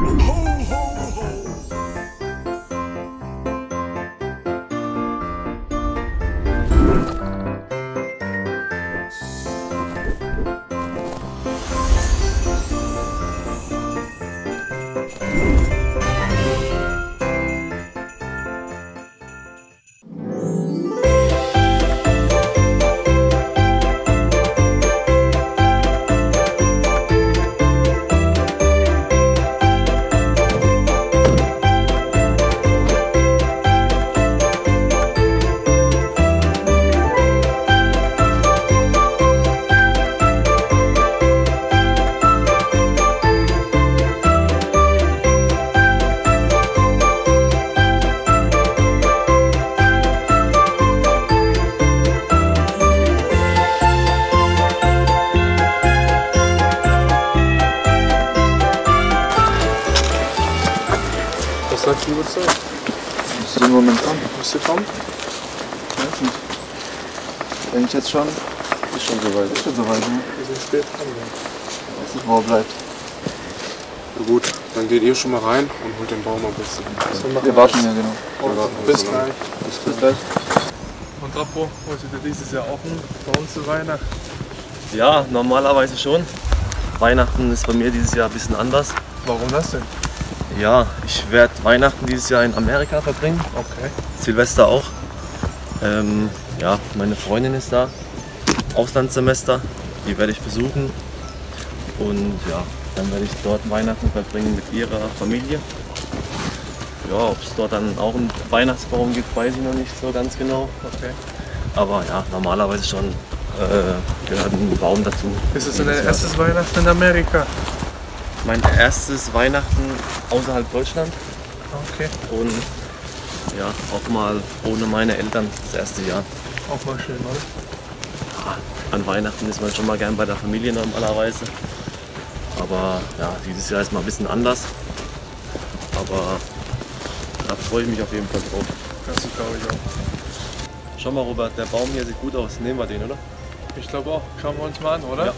Ho, ho, ho! Was sagst du über Zeit? Was ist denn momentan? Müsste kommen? Weiß nicht. Denke jetzt schon. Ist schon soweit. Ist schon soweit, ne? Wir sind spät dran. ja. Weiß nicht, wo er bleibt. Na gut, dann geht ihr schon mal rein und holt den Baum am besten. So machen Wir warten ja, genau. Wir warten Bis so lange. Bis gleich. Und Rappo, wolltet ihr dieses Jahr auch bei uns zu Weihnachten? Ja, normalerweise schon. Weihnachten ist bei mir dieses Jahr ein bisschen anders. Warum das denn? Ja, ich werde Weihnachten dieses Jahr in Amerika verbringen, Okay. Silvester auch. Ähm, ja, meine Freundin ist da, Auslandssemester, die werde ich besuchen. Und ja, dann werde ich dort Weihnachten verbringen mit ihrer Familie. Ja, ob es dort dann auch einen Weihnachtsbaum gibt, weiß ich noch nicht so ganz genau. Okay. Aber ja, normalerweise schon äh, gehört ein Baum dazu. Ist es dein erstes Weihnachten in Amerika? Mein erstes Weihnachten außerhalb Deutschland Okay. und ja, auch mal ohne meine Eltern das erste Jahr. Auch mal schön, oder? An Weihnachten ist man schon mal gern bei der Familie normalerweise. Aber ja, dieses Jahr ist mal ein bisschen anders. Aber da freue ich mich auf jeden Fall drauf. Das glaube ich auch. Schau mal, Robert, der Baum hier sieht gut aus. Nehmen wir den, oder? Ich glaube auch. Schauen wir uns mal an, oder? Ja.